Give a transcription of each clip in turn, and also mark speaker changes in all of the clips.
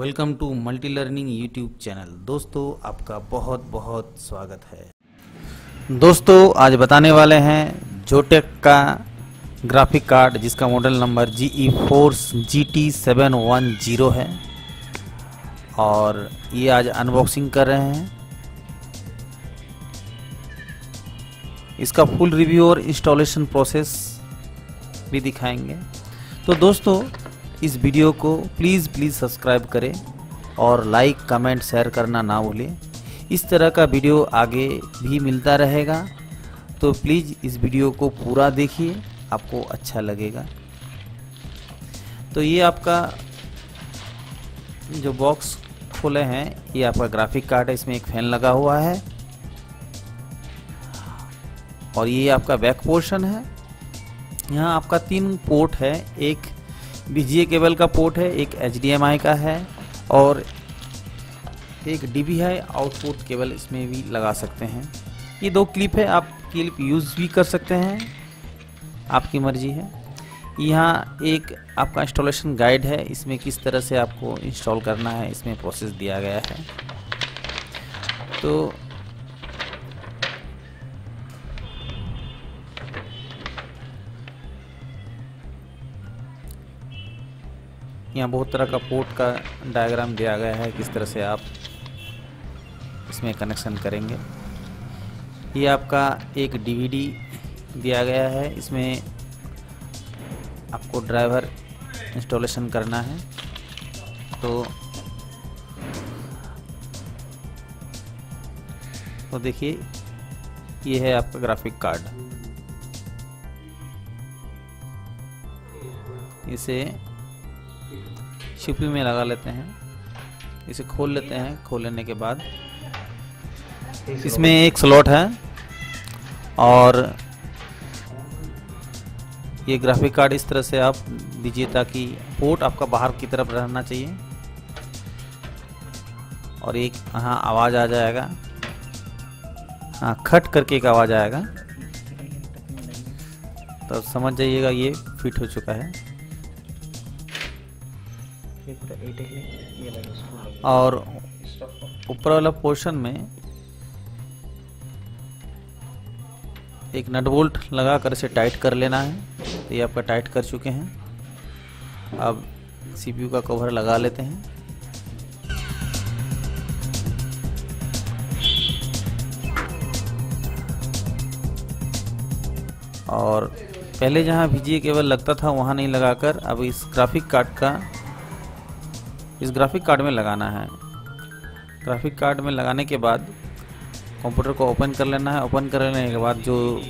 Speaker 1: Welcome to multi learning YouTube channel. दोस्तों, आपका बहुत बहुत स्वागत है। दोस्तों, आज बताने वाले हैं जोटेक का ग्राफिक कार्ड जिसका model number G E force G T seven one zero है। और ये आज अनबॉक्सिंग कर रहे हैं। इसका फुल रिव्यू और इंस्टॉलेशन प्रोसेस भी दिखाएँगे। तो दोस्तों इस वीडियो को प्लीज़ प्लीज़ सब्सक्राइब करें और लाइक, कमेंट, शेयर करना ना भूलें। इस तरह का वीडियो आगे भी मिलता रहेगा। तो प्लीज़, इस वीडियो को पूरा देखिए, आपको अच्छा लगेगा। तो ये आपका जो बॉक्स खोले हैं, ये आपका ग्राफिक कार्ड है, इसमें एक फ़ैन लगा हुआ है। और ये आपका बैक पोर्शन है। यहाँ आपका तीन पोर्ट है, एक बीजीए केबल का पोर्ट है, एक एचडीएमआई का है और एक डी है, आउटपुट केबल इसमें भी लगा सकते हैं। ये दो क्लिप है, आप क्लिप यूज़ भी कर सकते हैं, आपकी मर्ज़ी है। यहाँ एक आपका इंस्टॉलेशन गाइड है, इसमें किस तरह से आपको इंस्टॉल करना है, इसमें प्रोसेस दिया गया है। तो यहाँ बहुत तरह का पोर्ट का डायग्राम दिया गया है, किस तरह से आप इसमें कनेक्शन करेंगे। ये आपका एक डीवीडी दिया गया है, इसमें आपको ड्राइवर इंस्टॉलेशन करना है। तो तो देखिए, ये है आपका ग्राफिक कार्ड इसे शिपी में लगा लेते हैं। इसे खोल लेते हैं। खोल लेने के बाद इसमें एक स्लॉट है और ये ग्राफिक कार्ड इस तरह से आप दीजिए ताकि पोर्ट आपका बाहर की तरफ़ रहना चाहिए। और एक हाँ आवाज़ आ जाएगा। हाँ खट करके एक आवाज़ आएगा। तो समझ जाइएगा, ये फिट हो चुका है। और ऊपर वाला पोर्शन में एक नट बोल्ट लगा कर इसे टाइट कर लेना है। तो ये आपका टाइट कर चुके हैं। अब सीपीयू का कवर लगा लेते हैं। और पहले जहाँ वीजीए केबल लगता था, वहाँ नहीं लगाकर अब इस ग्राफिक कार्ड का इस ग्राफिक कार्ड में लगाना है। ग्राफिक कार्ड में लगाने के बाद कंप्यूटर को ओपन कर लेना है। ओपन कर लेने के बाद जो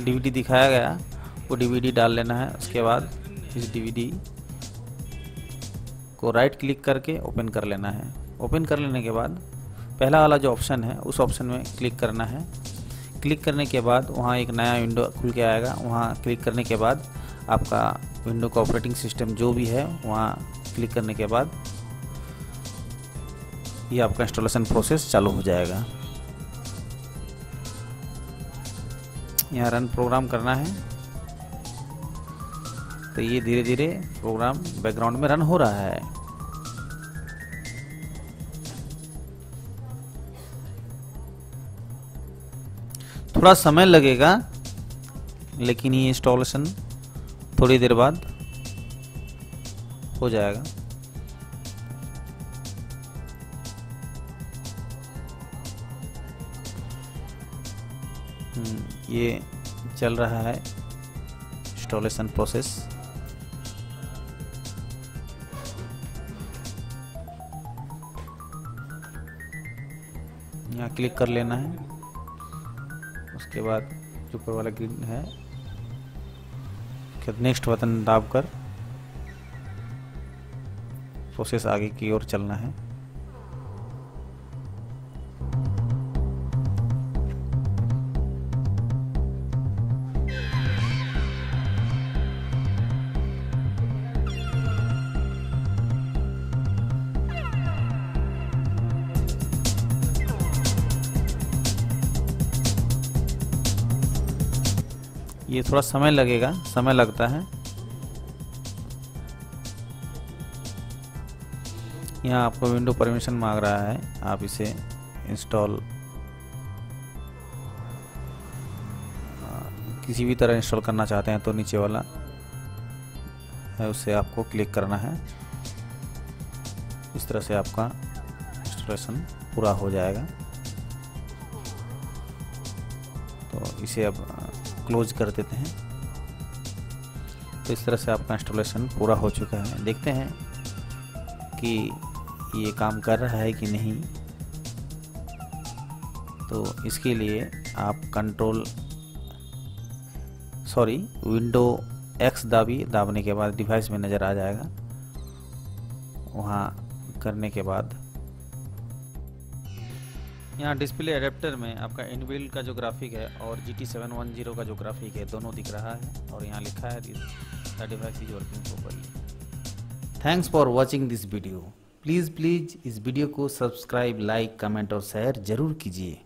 Speaker 1: डीवीडी दिखाया गया, वो डीवीडी डाल लेना है। उसके बाद इस डीवीडी को राइट क्लिक करके ओपन कर लेना है। ओपन कर लेने के बाद पहला वाला जो ऑप्शन है, उस ऑप्शन में क्लिक करना है। क्लिक करने के बाद वहाँ एक नया विंडो खुल के आएगा। वहाँ क्लिक करने के बाद आपका विंडो का ऑपरेटिंग सिस्टम जो भी है, वहाँ क्लिक करने के बाद ये आपका इंस्टॉलेशन प्रोसेस चालू हो जाएगा। यहाँ रन प्रोग्राम करना है। तो ये धीरे धीरे प्रोग्राम बैकग्राउंड में रन हो रहा है। थोड़ा समय लगेगा, लेकिन ये इंस्टॉलेशन थोड़ी देर बाद हो जाएगा। ये चल रहा है इंस्टॉलेशन प्रोसेस यहाँ क्लिक कर लेना है। उसके बाद जो ऊपर वाला ग्रीन है। नेक्स्ट बटन दाबकर प्रोसेस आगे की ओर चलना है। ये थोड़ा समय लगेगा, समय लगता है। यहाँ आपको विंडो परमिशन मांग रहा है, आप इसे इंस्टॉल, किसी भी तरह इंस्टॉल करना चाहते हैं तो नीचे वाला है, उसे आपको क्लिक करना है। इस तरह से आपका इंस्टॉलेशन पूरा हो जाएगा। तो इसे अब क्लोज कर देते हैं। तो इस तरह से आपका इंस्टॉलेशन पूरा हो चुका है। देखते हैं कि ये काम कर रहा है कि नहीं। तो इसके लिए आप कंट्रोल सॉरी विंडो एक्स दाबी, दाबने के बाद डिवाइस में नज़र आ जाएगा। वहाँ करने के बाद यहाँ डिस्प्ले एडेप्टर में आपका इनबिल्ड का जो ग्राफिक है और G T seven one zero का जो ग्राफिक है, दोनों दिख रहा है और यहाँ लिखा है device is working properly thanks for watching this video please please इस वीडियो को सब्सक्राइब लाइक कमेंट और शेयर ज़रूर कीजिए।